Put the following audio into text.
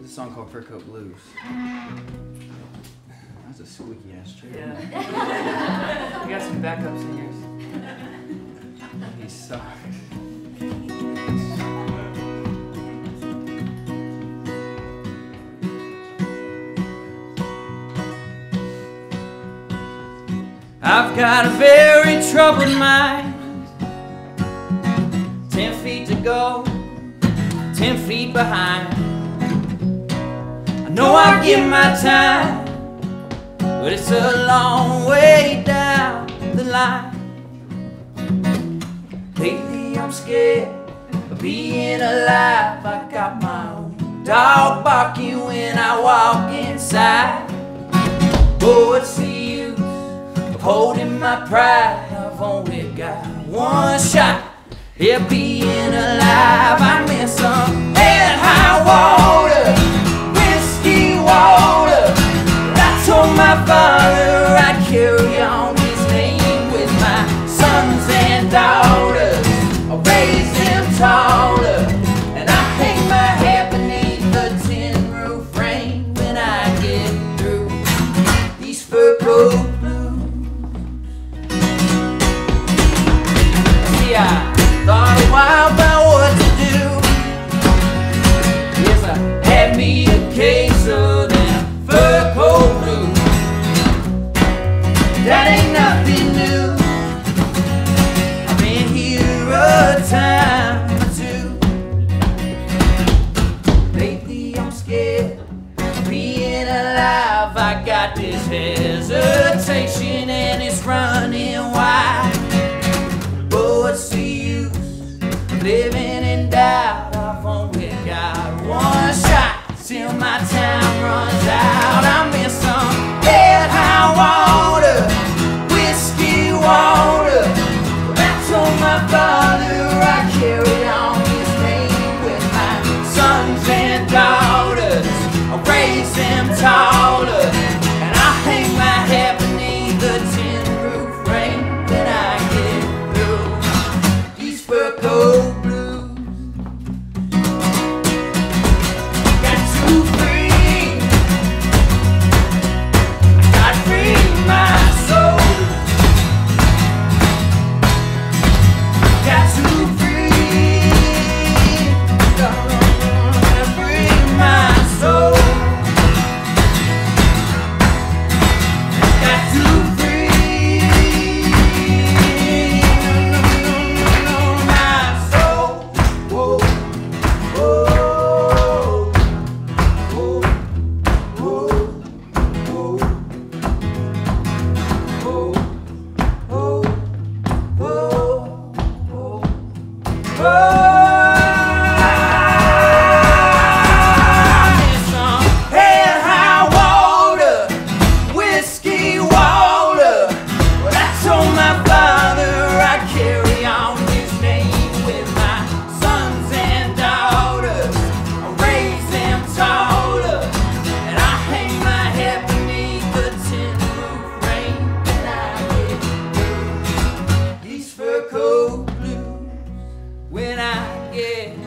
There's a song called Fur Coat Blues. That's a squeaky ass chair. Yeah. we got some backup singers. He sucks. I've got a very troubled mind. Ten feet to go, ten feet behind. I give my time, but it's a long way down the line. Lately I'm scared of being alive. I got my own dog barking when I walk inside. Oh, what's the use of holding my pride? I've only got one shot at being alive. I miss some head high water, taller, and I hang my hat beneath the tin roof rain when I get through these fur coat blues. See, I thought a while about what to do. Yes, I had me a case of them fur coat blues. That ain't nothing I got this hesitation and it's running wide. But what's the use living go. de